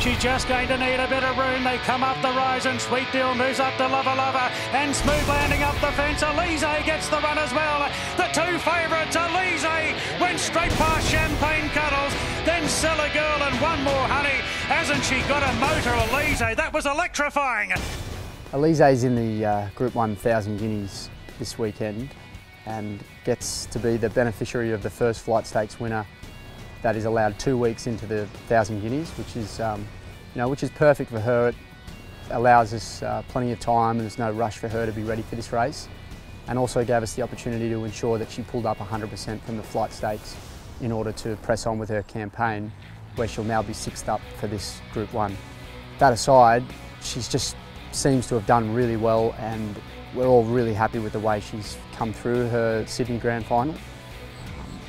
She's just going to need a bit of room. They come up the rise and Sweet Deal moves up to Lover Lover and Smooth landing up the fence. Alizee gets the run as well. The two favourites, Alizee went straight past Champagne Cuddles, then Cellar Girl and one more honey. Hasn't she got a motor, Alizee? That was electrifying. Alizee's in the uh, Group 1000 Guineas this weekend and gets to be the beneficiary of the first flight stakes winner that is allowed two weeks into the thousand guineas, which is, um, you know, which is perfect for her. It allows us uh, plenty of time and there's no rush for her to be ready for this race. And also gave us the opportunity to ensure that she pulled up 100% from the flight stakes in order to press on with her campaign, where she'll now be sixth up for this Group 1. That aside, she's just seems to have done really well and we're all really happy with the way she's come through her Sydney Grand Final.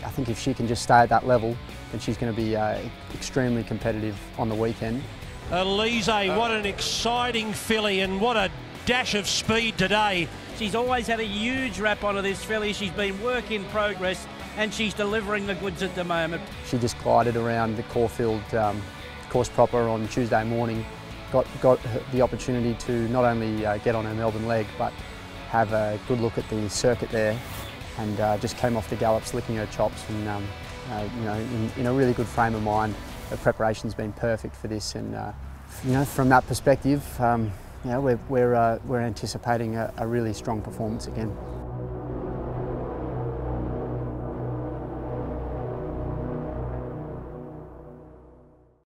I think if she can just stay at that level, then she's going to be uh, extremely competitive on the weekend. Alizee, what an exciting filly and what a dash of speed today. She's always had a huge wrap onto this filly. She's been work in progress and she's delivering the goods at the moment. She just glided around the Caulfield um, course proper on Tuesday morning. Got, got the opportunity to not only uh, get on her Melbourne leg, but have a good look at the circuit there and uh, just came off the gallops licking her chops and um, uh, you know in, in, a really good frame of mind. The preparation's been perfect for this and uh, you know from that perspective um, you know, we're, we're, uh, we're anticipating a, a really strong performance again.